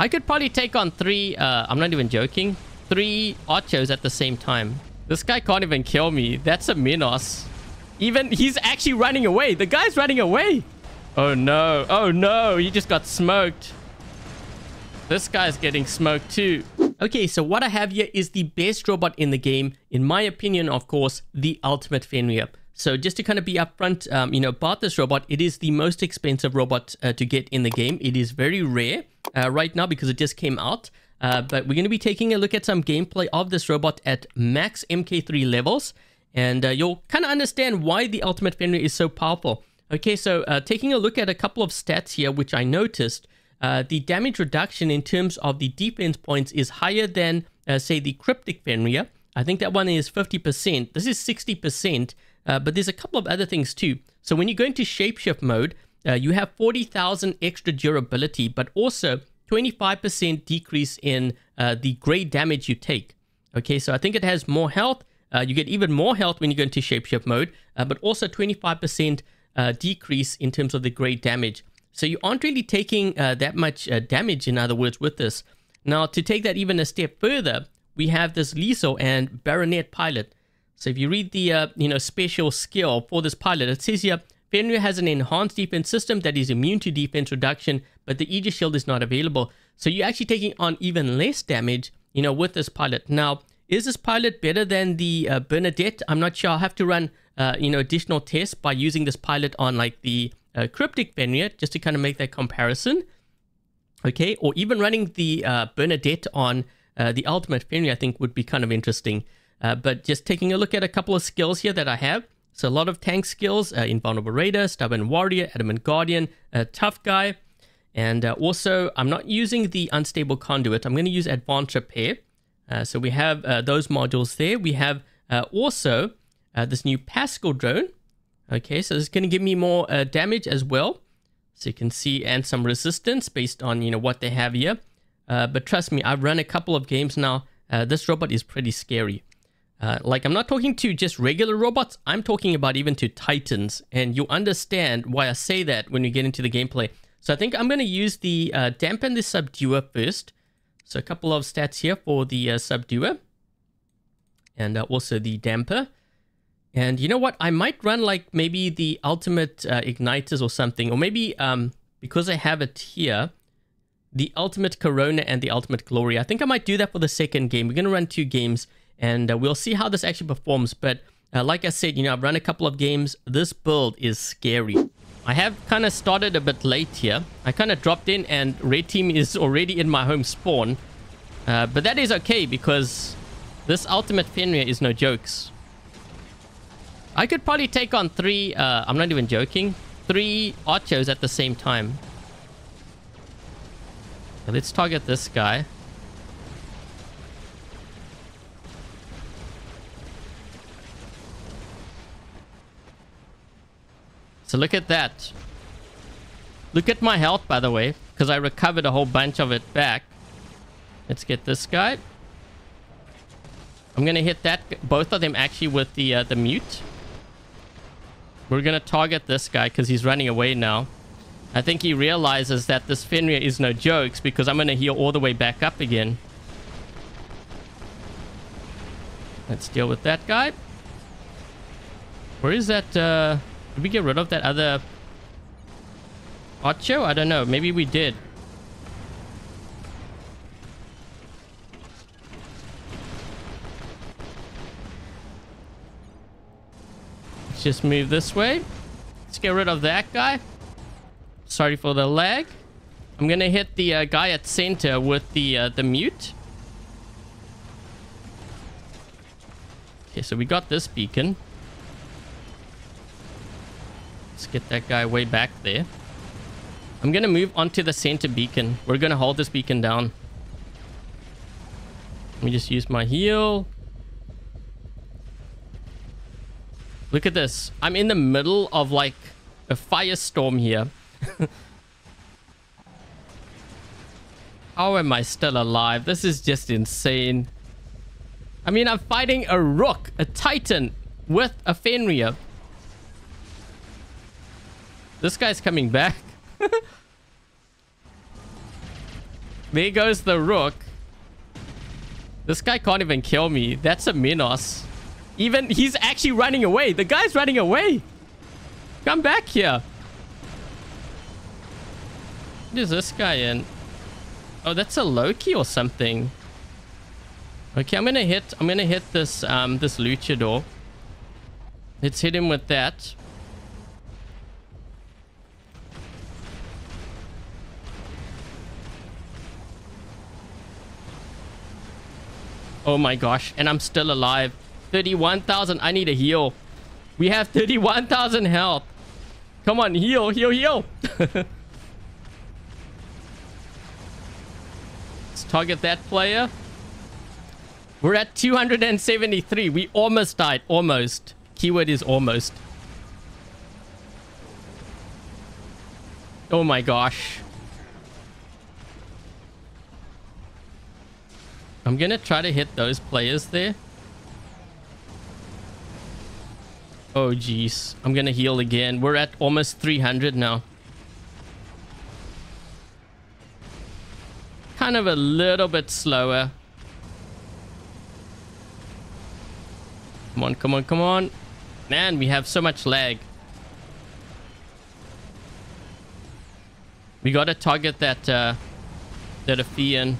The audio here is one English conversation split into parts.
I could probably take on three, uh, I'm not even joking, three Archos at the same time. This guy can't even kill me. That's a Minos. Even, he's actually running away. The guy's running away. Oh no, oh no, he just got smoked. This guy's getting smoked too. Okay, so what I have here is the best robot in the game. In my opinion, of course, the Ultimate Fenrir. So just to kind of be upfront, um, you know, about this robot, it is the most expensive robot uh, to get in the game. It is very rare uh, right now because it just came out. Uh, but we're going to be taking a look at some gameplay of this robot at max MK3 levels. And uh, you'll kind of understand why the Ultimate Fenrir is so powerful. Okay, so uh, taking a look at a couple of stats here, which I noticed, uh, the damage reduction in terms of the defense points is higher than, say, the Cryptic Fenrir. I think that one is 50%. This is 60%. Uh, but there's a couple of other things too. So when you go into shapeshift mode, uh, you have 40,000 extra durability, but also 25% decrease in uh, the grey damage you take. Okay, so I think it has more health. Uh, you get even more health when you go into shapeshift mode, uh, but also 25% uh, decrease in terms of the grey damage. So you aren't really taking that much damage, in other words, with this. Now, to take that even a step further, we have this Liso and Baronet pilot. So if you read the uh, you know special skill for this pilot, it says here Fenrir has an enhanced defense system that is immune to defense reduction, but the Aegis shield is not available. So you're actually taking on even less damage, you know, with this pilot. Now, is this pilot better than the uh, Bernadette? I'm not sure. I'll have to run, uh, you know, additional tests by using this pilot on like the uh, Cryptic Fenrir just to kind of make that comparison. Okay, or even running the uh, Bernadette on uh, the Ultimate Fenrir, I think would be kind of interesting. Uh, but just taking a look at a couple of skills here that I have. So a lot of tank skills, uh, Invulnerable Raider, Stubborn Warrior, Adamant Guardian, uh, Tough Guy. And uh, also, I'm not using the Unstable Conduit. I'm going to use Advanced Repair. Uh, so we have uh, those modules there. We have also this new Pascal drone. Okay, so is going to give me more damage as well. So you can see, and some resistance based on, you know, what they have here. but trust me, I've run a couple of games now. this robot is pretty scary. Uh, like, I'm not talking to just regular robots, I'm talking about even to titans, and you'll understand why I say that when we get into the gameplay. So I think I'm going to use the uh, dampen the subduer first. So a couple of stats here for the uh, subduer, and uh, also the damper. And you know what? I might run like maybe the ultimate uh, igniters or something, or maybe um, because I have it here, the ultimate corona and the ultimate glory. I think I might do that for the second game. We're going to run two games and uh, we'll see how this actually performs. But uh, like I said, you know, I've run a couple of games. This build is scary. I have kind of started a bit late here. I kind of dropped in and red team is already in my home spawn. Uh, but that is okay because this ultimate Fenrir is no jokes. I could probably take on three, uh, I'm not even joking, three Archos at the same time. let's target this guy. So look at that. Look at my health, by the way, because I recovered a whole bunch of it back. Let's get this guy. I'm going to hit that, both of them actually with the, uh, the mute. We're going to target this guy because he's running away now. I think he realizes that this Fenrir is no jokes because I'm going to heal all the way back up again. Let's deal with that guy. Where is that, uh... Did we get rid of that other Ocho? I don't know. Maybe we did. Let's just move this way. Let's get rid of that guy. Sorry for the lag. I'm gonna hit the uh, guy at center with the uh, the mute. Okay, so we got this beacon. Let's get that guy way back there. I'm going to move onto the center beacon. We're going to hold this beacon down. Let me just use my heal. Look at this. I'm in the middle of like a firestorm here. How am I still alive? This is just insane. I mean, I'm fighting a rook, a titan, with a Fenrir. This guy's coming back. There goes the rook. This guy can't even kill me. That's a Minos. Even, he's actually running away. The guy's running away. Come back here. What is this guy in? Oh, that's a Loki or something. Okay, I'm gonna hit. I'm gonna hit this um this luchador. Let's hit him with that. Oh my gosh, and I'm still alive. 31,000. I need a heal. We have 31,000 health. Come on, heal, heal, heal. Let's target that player. We're at 273. We almost died. Almost. Keyword is almost. Oh my gosh. I'm gonna try to hit those players there. Oh jeez. I'm gonna heal again. We're at almost 300 now. Kind of a little bit slower. Come on, come on, come on. Man, we have so much lag. We gotta target that, uh, that Athenian.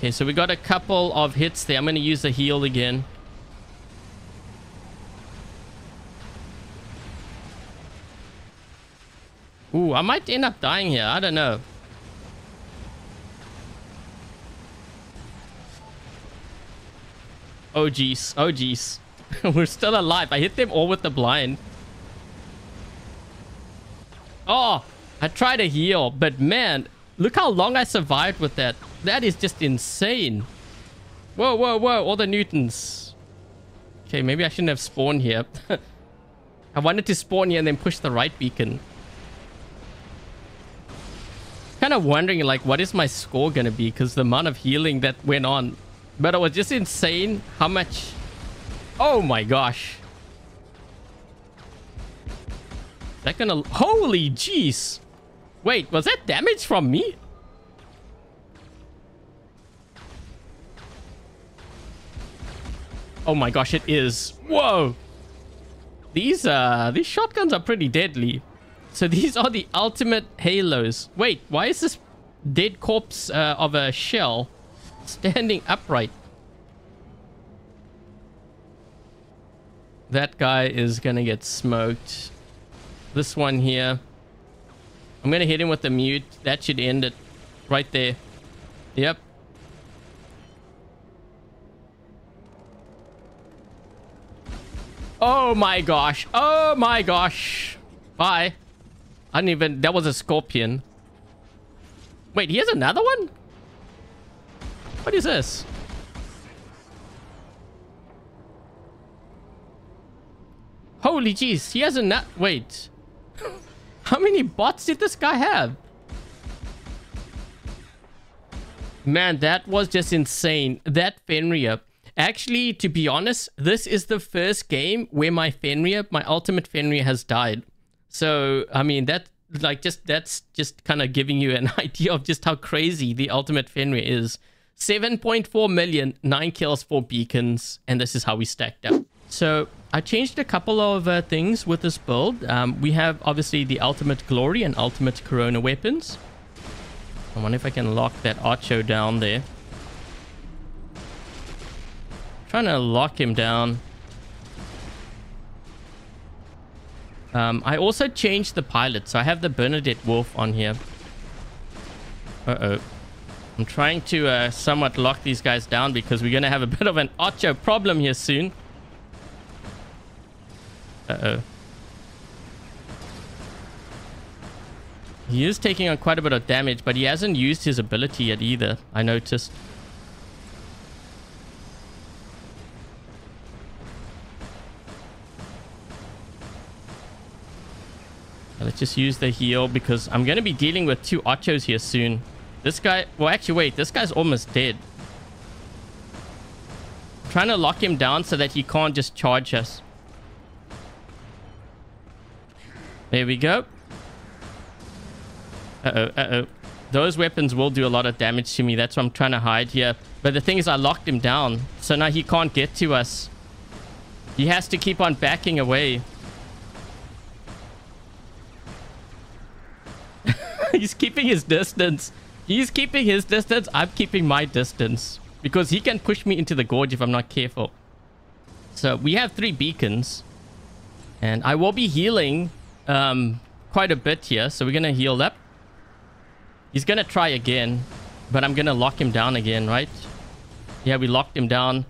Okay, so we got a couple of hits there. I'm gonna use the heal again. Ooh, I might end up dying here. I don't know. Oh, jeez. Oh, jeez. We're still alive. I hit them all with the blind. Oh, I tried to heal, but man, look how long I survived with that. That is just insane. Whoa, whoa, whoa. All the Newtons. Okay, maybe I shouldn't have spawned here. I wanted to spawn here and then push the right beacon. Kind of wondering, like, what is my score going to be? Because the amount of healing that went on but it was just insane how much... Oh my gosh. Is that gonna... Holy jeez. Wait, was that damage from me? Oh my gosh, it is. Whoa. These, uh, these shotguns are pretty deadly. So these are the ultimate halos. Wait, why is this dead corpse uh, of a shell standing upright. That guy is gonna get smoked. This one here. I'm gonna hit him with the mute. That should end it. Right there. Yep. Oh my gosh. Oh my gosh. Bye. I didn't even... That was a scorpion. Wait, he has another one? What is this? Holy jeez, he has a nut. Wait. How many bots did this guy have? Man, that was just insane. That Fenrir. Actually, to be honest, this is the first game where my Fenrir, my ultimate Fenrir has died. So, I mean, that like just that's just kind of giving you an idea of just how crazy the ultimate Fenrir is. 7.4 million, 9 kills, 4 beacons, and this is how we stacked up. So I changed a couple of uh, things with this build. Um, we have obviously the Ultimate Glory and Ultimate Corona weapons. I wonder if I can lock that Archo down there. Trying to lock him down. Um, I also changed the pilot, so I have the Bernadette Wolff on here. Uh-oh. I'm trying to uh, somewhat lock these guys down because we're going to have a bit of an Ocho problem here soon. Uh-oh. He is taking on quite a bit of damage, but he hasn't used his ability yet either, I noticed. Let's just use the heal because I'm going to be dealing with two Ochos here soon. This guy... Well, actually, wait. This guy's almost dead. I'm trying to lock him down so that he can't just charge us. There we go. Uh-oh, uh-oh. Those weapons will do a lot of damage to me. That's what I'm trying to hide here. But the thing is, I locked him down. So now he can't get to us. He has to keep on backing away. He's keeping his distance. He's keeping his distance. I'm keeping my distance. Because he can push me into the gorge if I'm not careful. So we have three beacons. And I will be healing um, quite a bit here. So we're going to heal up. He's going to try again. But I'm going to lock him down again, right? Yeah, we locked him down.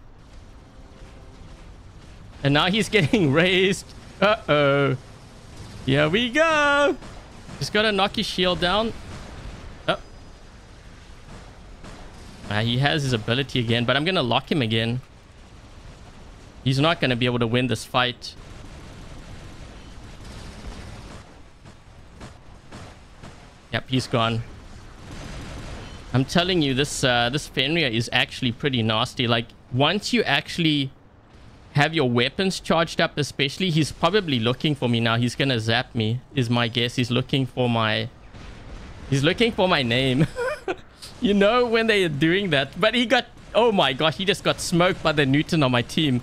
And now he's getting raised. Uh-oh. Here we go. Just gotta knock his shield down. Oh. Ah, he has his ability again, but I'm gonna lock him again. He's not gonna be able to win this fight. Yep, he's gone. I'm telling you, this uh, this Fenrir is actually pretty nasty. Like, once you actually have your weapons charged up, especially, he's probably looking for me now. He's gonna zap me, is my guess. He's looking for my... He's looking for my name. you know when they are doing that. But he got... Oh my gosh, he just got smoked by the Newton on my team.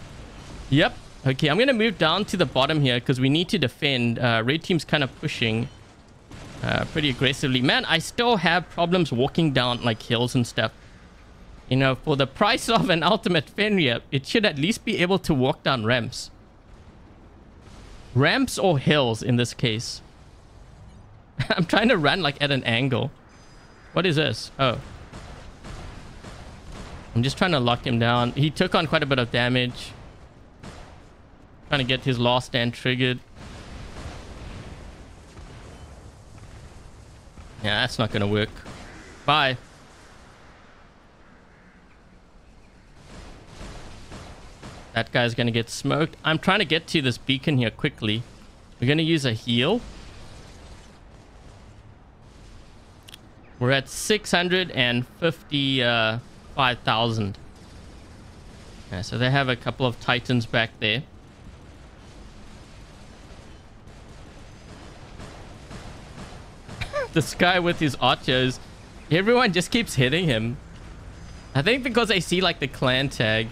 Yep. Okay, I'm gonna move down to the bottom here because we need to defend. Uh, red team's kind of pushing uh, pretty aggressively. Man, I still have problems walking down like hills and stuff. You know, for the price of an ultimate Fenrir, it should at least be able to walk down ramps. Ramps or hills in this case. I'm trying to run like at an angle. What is this? Oh. I'm just trying to lock him down. He took on quite a bit of damage. Trying to get his last stand triggered. Yeah, that's not going to work. Bye. That guy's going to get smoked. I'm trying to get to this beacon here quickly. We're going to use a heal. We're at 655,000. Uh, yeah, so they have a couple of titans back there. this guy with his archers, everyone just keeps hitting him. I think because they see like the clan tag.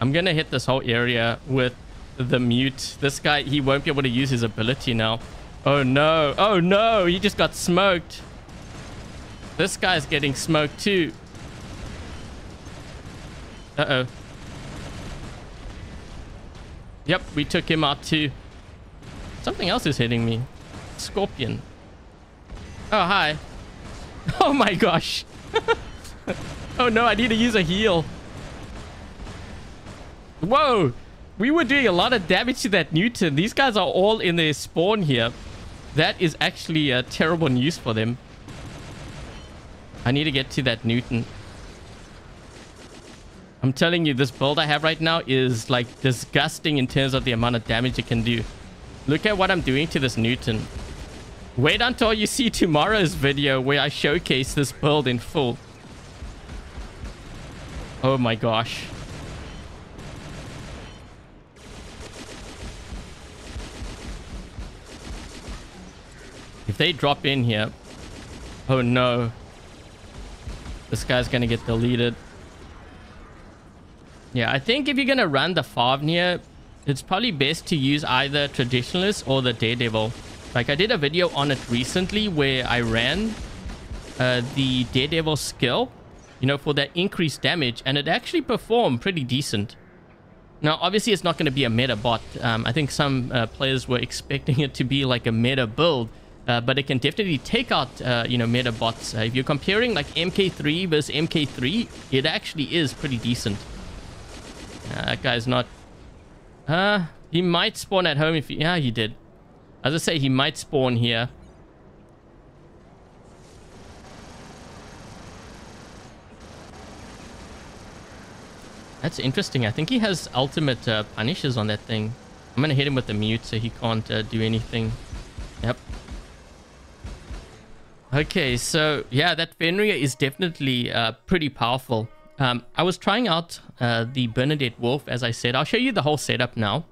I'm gonna hit this whole area with the mute. This guy, he won't be able to use his ability now. Oh no. Oh no, he just got smoked. This guy's getting smoked too. Uh-oh. Yep, we took him out too. Something else is hitting me. Scorpion. Oh, hi. Oh my gosh. oh no, I need to use a heal. Whoa. We were doing a lot of damage to that Newton. These guys are all in their spawn here. That is actually a terrible news for them. I need to get to that Newton. I'm telling you, this build I have right now is like disgusting in terms of the amount of damage it can do. Look at what I'm doing to this Newton. Wait until you see tomorrow's video where I showcase this build in full. Oh my gosh. They drop in here... Oh no. This guy's gonna get deleted. Yeah, I think if you're gonna run the Fafnir, it's probably best to use either Traditionalist or the Daredevil. Like I did a video on it recently where I ran uh, the Daredevil skill, you know, for that increased damage, and it actually performed pretty decent. Now, obviously, it's not going to be a meta bot. Um, I think some uh, players were expecting it to be like a meta build, uh, but it can definitely take out, uh, you know, meta bots. Uh, if you're comparing like MK3 versus MK3, it actually is pretty decent. That guy's not... Uh, he might spawn at home if... He, yeah, he did. As I say, he might spawn here. That's interesting. I think he has ultimate uh, punishes on that thing. I'm going to hit him with the mute so he can't uh, do anything. Yep. Okay, so yeah, that Fenrir is definitely uh, pretty powerful. Um, I was trying out uh, the Bernadette Wolff, as I said. I'll show you the whole setup now.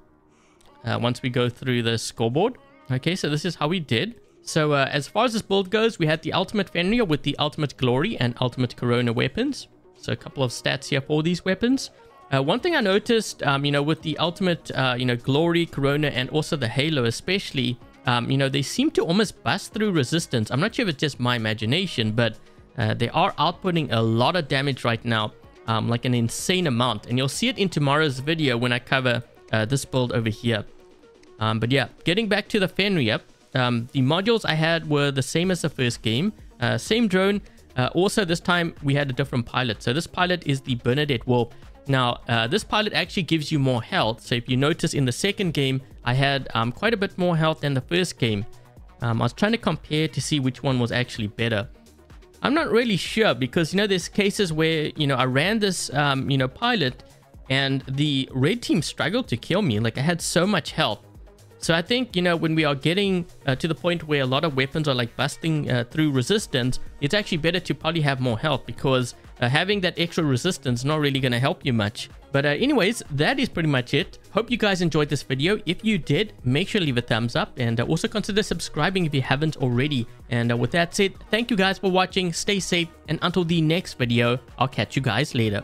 Uh, once we go through the scoreboard. Okay, so this is how we did. So uh, as far as this build goes, we had the Ultimate Fenrir with the Ultimate Glory and Ultimate Corona weapons. So a couple of stats here for these weapons. Uh, one thing I noticed, um, you know, with the Ultimate, uh, you know, Glory, Corona, and also the Halo especially, um, you know, they seem to almost bust through resistance. I'm not sure if it's just my imagination, but uh, they are outputting a lot of damage right now, um, like an insane amount. And you'll see it in tomorrow's video when I cover uh, this build over here. Um, but yeah, getting back to the Fenrir, um, the modules I had were the same as the first game. Uh, same drone. Uh, also, this time we had a different pilot. So this pilot is the Bernadette Wolff. Now, uh, this pilot actually gives you more health. So if you notice in the second game, I had um, quite a bit more health than the first game. Um, I was trying to compare to see which one was actually better. I'm not really sure because, you know, there's cases where, you know, I ran this, um, you know, pilot and the red team struggled to kill me. Like I had so much health. So I think, you know, when we are getting uh, to the point where a lot of weapons are like busting uh, through resistance, it's actually better to probably have more health because uh, having that extra resistance not really going to help you much. But uh, anyways, that is pretty much it. Hope you guys enjoyed this video. If you did, make sure to leave a thumbs up and uh, also consider subscribing if you haven't already. And uh, with that said, thank you guys for watching, stay safe, and until the next video, I'll catch you guys later.